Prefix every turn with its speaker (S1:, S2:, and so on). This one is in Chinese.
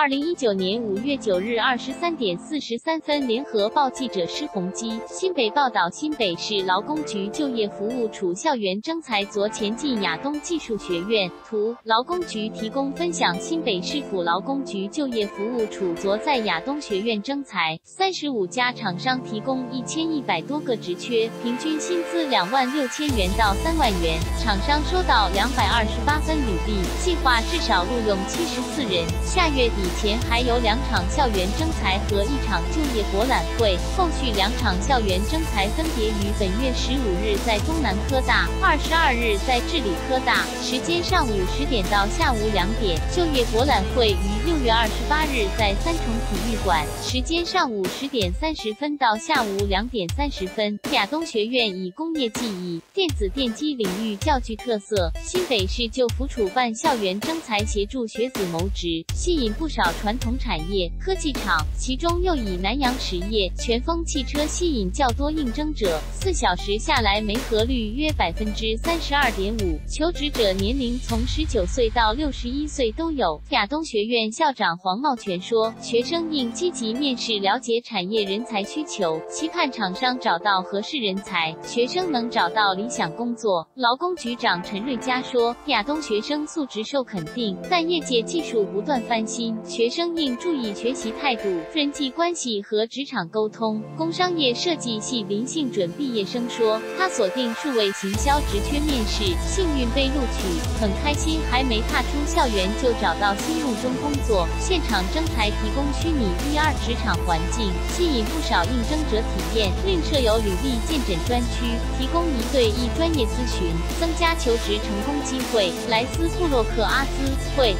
S1: 二零一九年五月九日二十三点四十三分，联合报记者施宏基新北报道：新北市劳工局就业服务处校园征才昨前进亚东技术学院。图：劳工局提供分享。新北市府劳工局就业服务处昨在亚东学院征才，三十五家厂商提供一千一百多个职缺，平均薪资两万六千元到三万元。厂商收到两百二十八分履历，计划至少录用七十四人。下月底。前还有两场校园征才和一场就业博览会，后续两场校园征才分别于本月十五日在东南科大，二十二日在治理科大，时间上午十点到下午两点；就业博览会于六月二十八日在三重体育馆，时间上午十点三十分到下午两点三十分。亚东学院以工业技艺、电子电机领域较具特色，新北市就府处办校园征才，协助学子谋职，吸引不少。传统产业、科技厂，其中又以南洋实业、全峰汽车吸引较多应征者。四小时下来，媒合率约百分之三十二点五，求职者年龄从十九岁到六十一岁都有。亚东学院校长黄茂全说：“学生应积极面试，了解产业人才需求，期盼厂商找到合适人才，学生能找到理想工作。”劳工局长陈瑞佳说：“亚东学生素质受肯定，但业界技术不断翻新。”学生应注意学习态度、人际关系和职场沟通。工商业设计系林信准毕业生说，他锁定数位行销职缺面试，幸运被录取，很开心，还没踏出校园就找到心目中工作。现场征才提供虚拟 VR 职场环境，吸引不少应征者体验。另设有履历见诊专区，提供一对一专业咨询，增加求职成功机会。莱斯布洛克阿兹会。